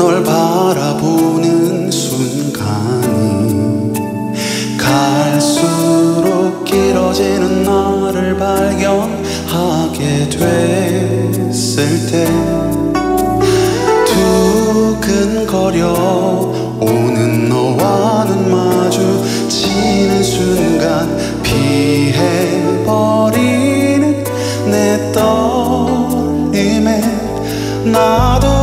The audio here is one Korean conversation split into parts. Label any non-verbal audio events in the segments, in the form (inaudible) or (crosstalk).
널 바라보는 순간이 갈수록 길어지는 나를 발견하게 됐을 때 두근거려 오는 너와는 마주치는 순간 피해버리는 내 떨림에 나도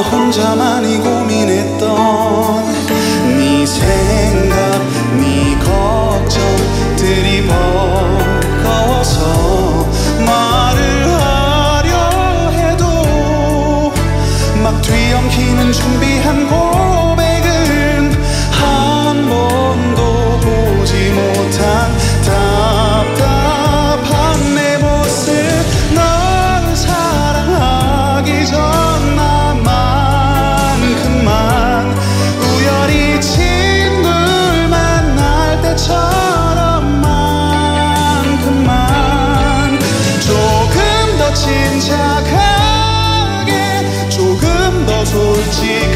혼자만이 고 더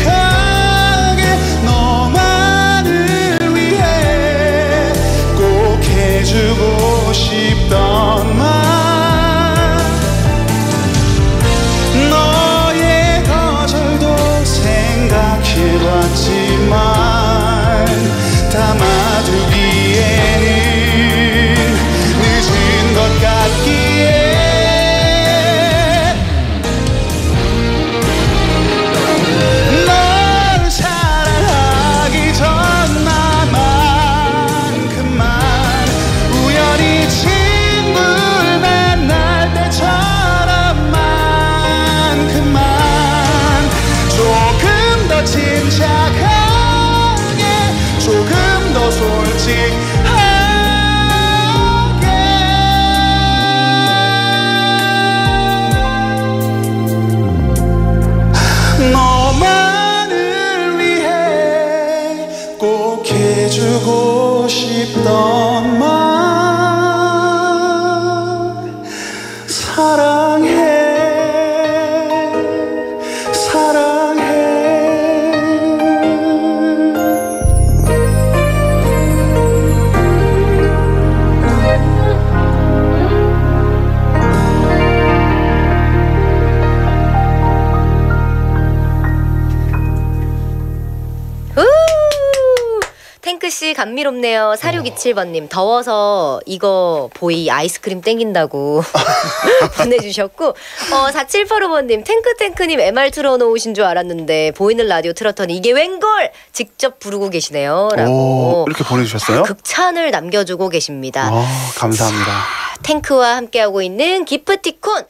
주고 싶던 말. 사랑해 씨 감미롭네요. 4627번님 더워서 이거 보이 아이스크림 땡긴다고 (laughs) 보내주셨고 어 4785번님 탱크 탱크님 MR 틀어놓으신 줄 알았는데 보이는 라디오 틀었더니 이게 웬걸 직접 부르고 계시네요 라고 오, 이렇게 보내주셨어요? 극찬을 남겨주고 계십니다. 아, 감사합니다. 탱크와 함께하고 있는 기프티콘